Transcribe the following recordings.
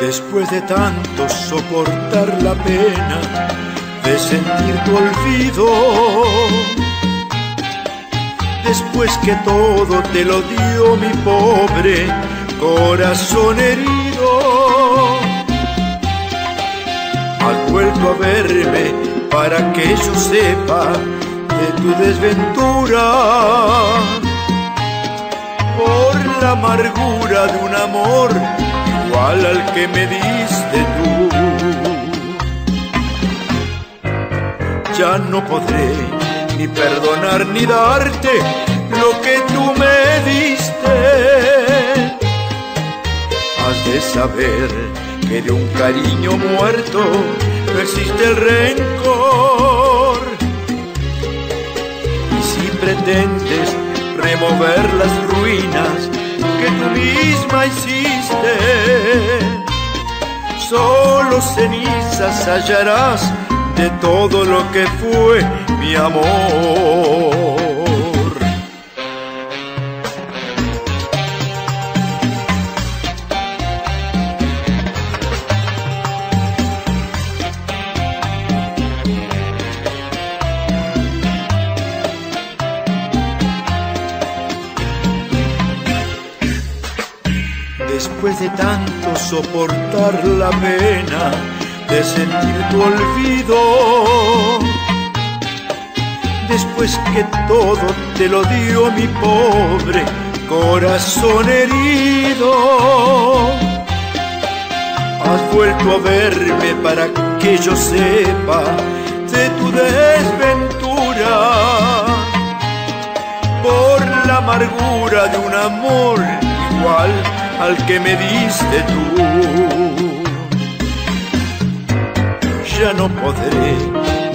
Después de tanto soportar la pena de sentir tu olvido, después que todo te lo dio mi pobre corazón herido, has vuelto a verme para que yo sepa de tu desventura. Por la amargura de un amor igual al que me diste tú. Ya no podré ni perdonar ni darte lo que tú me diste. Has de saber que de un cariño muerto no existe el rencor. Y si pretendes remover las ruinas que tú misma hiciste. Solo cenizas hallarás de todo lo que fue mi amor. Después de tanto soportar la pena de sentir tu olvido, después que todo te lo dio mi pobre corazón herido, has vuelto a verme para que yo sepa de tu desventura. Por la amargura de un amor al que me diste tú. Ya no podré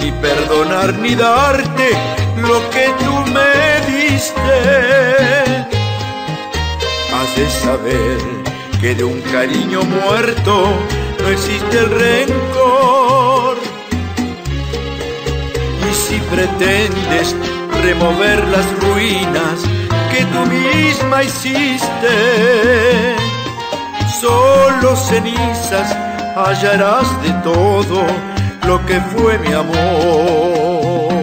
ni perdonar ni darte lo que tú me diste. Has de saber que de un cariño muerto no existe el rencor. Y si pretendes remover las ruinas que tú misma hiciste. Solo cenizas hallarás de todo lo que fue mi amor.